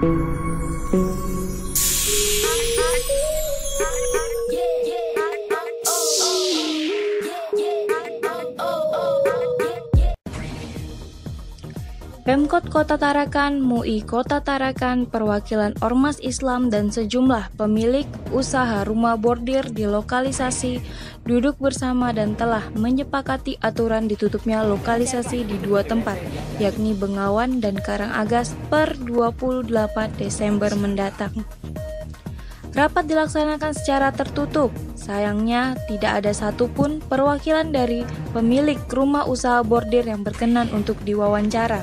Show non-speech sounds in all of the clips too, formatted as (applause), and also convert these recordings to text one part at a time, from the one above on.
thank you Pemkot Kota Tarakan, MUI Kota Tarakan, perwakilan Ormas Islam dan sejumlah pemilik usaha rumah bordir di lokalisasi duduk bersama dan telah menyepakati aturan ditutupnya lokalisasi di dua tempat, yakni Bengawan dan Karangagas per 28 Desember mendatang. Rapat dilaksanakan secara tertutup. Sayangnya, tidak ada satupun perwakilan dari pemilik rumah usaha bordir yang berkenan untuk diwawancara.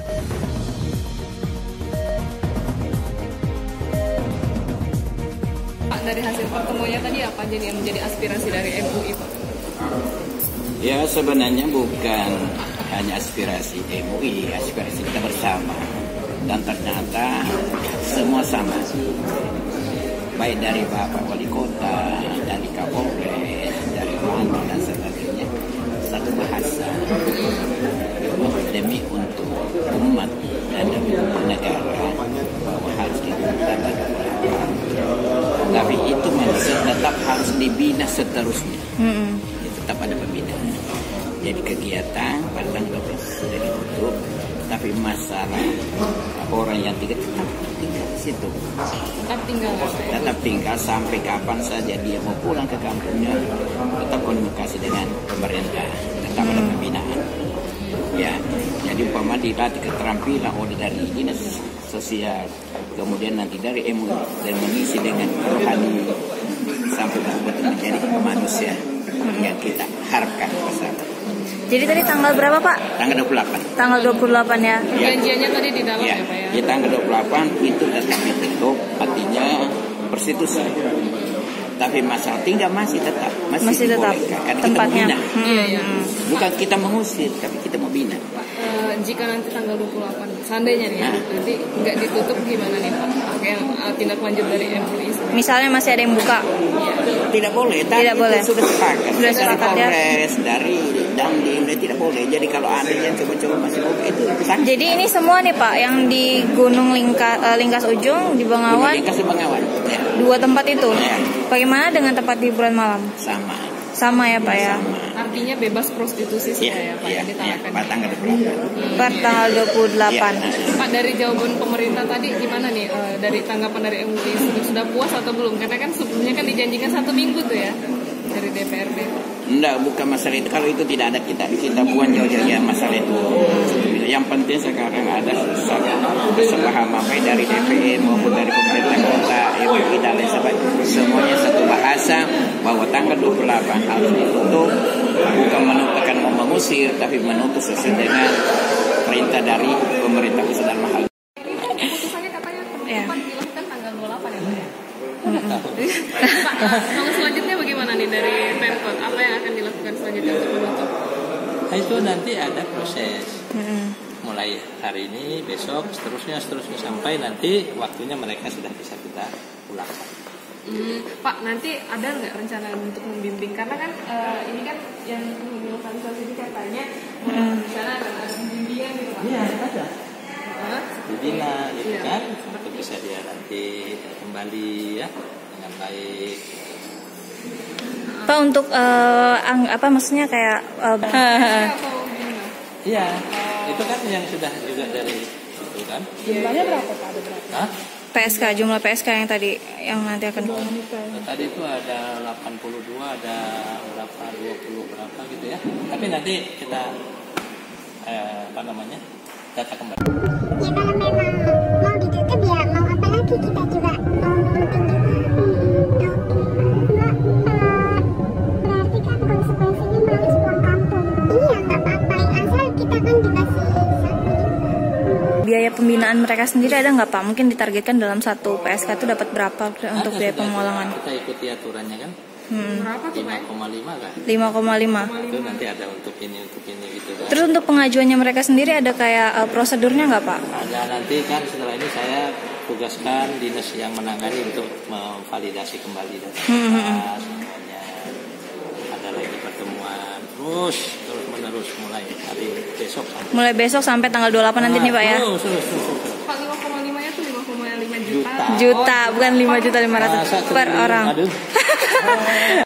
Dari hasil pertemuannya tadi apa jadi yang menjadi aspirasi dari MUI, Pak? Ya sebenarnya bukan hanya aspirasi MUI, aspirasi kita bersama. Dan ternyata semua sama. Baik dari Bapak Wali Kota, dari Kapolres, dari mana dan sebagainya. Satu bahasa demi untuk umat dan demi negara dibina seterusnya. Ya, tetap ada pembinaan. Jadi kegiatan pada tanggal 12 sudah ditutup, tapi masalah orang yang tinggal tetap tinggal di situ. Tetap tinggal? Tetap tinggal sampai kapan saja dia mau pulang ke kampungnya, tetap komunikasi dengan pemerintah, tetap ada pembinaan. Ya, jadi umpama dilatih keterampilan oleh dari dinas sosial, kemudian nanti dari MUI dan mengisi dengan rohani sampai betul-betul menjadi manusia yang kita harapkan bersama. Jadi tadi tanggal berapa Pak? Tanggal 28. Tanggal 28 ya. Ya. Janjiannya tadi di dalam Ya, ya, Pak ya? di tanggal 28 itu tetap ditutup, artinya perstitusi. Tapi masalah tinggal masih tetap, masih, Masih tetap. Karena tempatnya. kita bina. Iya, iya. Bukan kita mengusir, tapi kita mau bina. Eh, jika nanti tanggal 28, seandainya nih ya, nanti nggak ditutup gimana nih Pak? Oke, eh, tindak lanjut dari MUI. Misalnya masih ada yang buka. Tidak boleh, tadi Tidak itu boleh. sudah sepakat. Sudah dari sepakat, ya. Polres, dari Dandim, dan tidak boleh. Jadi kalau ada yang coba-coba masih buka itu sakit. Jadi ini semua nih Pak yang di Gunung Lingka, eh, Lingkas Ujung di Bengawan kasih pengawan. Ya, dua tempat itu. Ya. Bagaimana dengan tempat hiburan malam? sama. Sama ya Pak ya. Sama. Artinya bebas prostitusi Iya, sudah ya Pak iya, yang iya. ditarakan. Pada tanggal 28. Per tanggal 28. Iya. Pak dari jawaban pemerintah tadi gimana nih eh, dari tanggapan dari MUI sudah, sudah puas atau belum? Karena kan sebelumnya kan dijanjikan satu minggu tuh ya dari DPRD. Enggak, bukan masalah itu. Kalau itu tidak ada kita, kita buang jauh-jauh ya masalah itu. Yang penting sekarang ada kesepahaman baik dari DPR maupun dari pemerintah dan lain sebagainya. Semuanya satu bahasa bahwa tanggal 28 harus ditutup, bukan menutup mau mengusir, tapi menutup sesuai dengan perintah dari pemerintah pusat dan mahal. Keputusannya katanya penutupan dilakukan tanggal 28 ya Pak selanjutnya bagaimana nih dari Pemkot? Apa yang akan dilakukan selanjutnya untuk menutup? Nah, itu nanti ada proses Mm-mm. Mulai hari ini besok seterusnya seterusnya sampai nanti waktunya mereka sudah bisa kita pulangkan Hmm, Pak, nanti ada nggak rencana untuk membimbing? Karena kan eh, ini kan yang penghuni lokalisasi ini katanya Hmm. di sana akan ada pembimbingan gitu Pak. iya ada Hah? dibina gitu Iya. kan untuk bisa dia nanti kembali ya dengan baik Pak untuk eh, ang- apa maksudnya kayak eh, Atau gimana? iya itu kan yang sudah juga dari itu kan Jumlahnya berapa Pak? Ada berapa? Hah? PSK jumlah PSK yang tadi yang nanti akan Nah, tadi itu ada 82 ada berapa 20 berapa gitu ya tapi nanti kita eh, apa namanya data kembali biaya pembinaan mereka sendiri ada nggak Pak? Mungkin ditargetkan dalam satu PSK itu dapat berapa untuk Ada biaya pemulangan? kita ikuti aturannya kan Hmm, Berapa tuh Pak? 5,5 kan 5,5. itu nanti ada untuk ini untuk ini gitu kan Terus untuk pengajuannya mereka sendiri ada kayak eh, prosedurnya nggak Pak? ada nanti kan setelah ini saya tugaskan dinas yang menangani untuk memvalidasi kembali data Hmm, semuanya ada lagi pertemuan terus terus menerus mulai hari besok sampai Mulai besok sampai tanggal 28 nanti nih Pak ya? terus terus terus, terus. Pak 5,5 nya tuh 5,5 5 juta. Juta. Bukan 5 juta 500 Masa per orang. Aduh. (laughs)